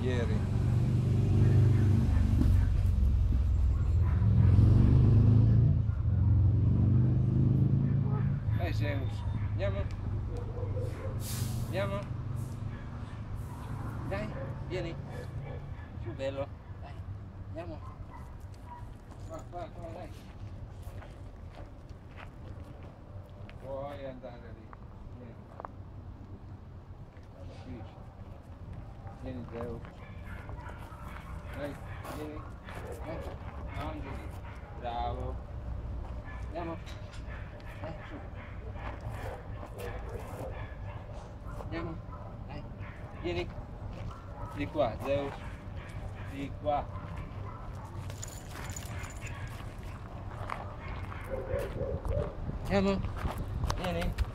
ieri. Dai Zeus, andiamo? Andiamo? Dai, vieni. Più bello. Dai, andiamo. Qua, qua, qua, dai. Puoi andare lì. Vieni. Qui. Vieni Zeus. Dai, vieni. Dai, non lì. Bravo. Andiamo. Dai, su. Andiamo. Dai. Vieni. Di qua, Zeus. Di qua. Andiamo. Vieni.